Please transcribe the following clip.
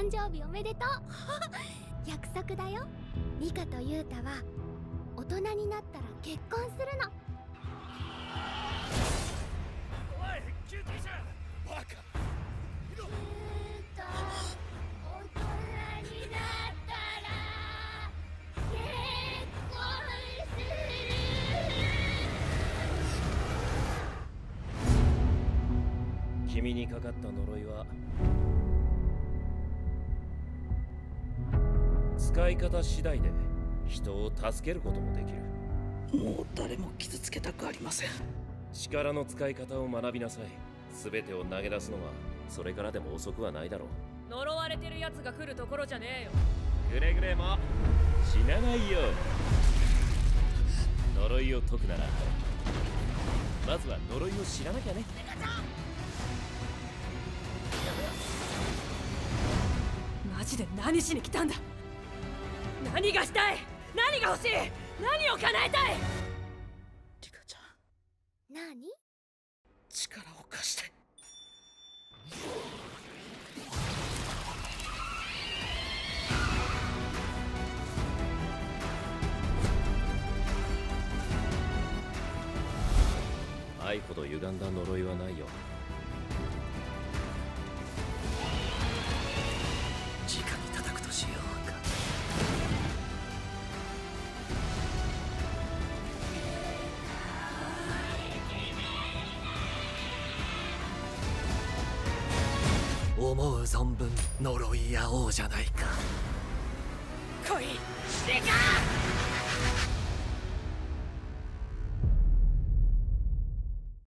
誕生日おめでとう。約束だよ。ミカとユータは大人になったら結婚するの。おい救急車バカ。ユータ大人になったら結婚する君にかかった呪いは使い方次第で人を助けることもできる。もう誰も傷つけたくありません。力の使い方を学びなさい。全てを投げ出すのはそれからでも遅くはないだろう。呪われてる奴が来るところじゃねえよ。くれぐれも死なないよ呪いを解くならまずは呪いを知らなきゃね。マジで何しに来たんだ何がしたい？何が欲しい？何を叶えたい？リカちゃん。何？力を貸して。愛ほど歪んだ呪いはないよ思う存分呪い合おうじゃないか。来いリカ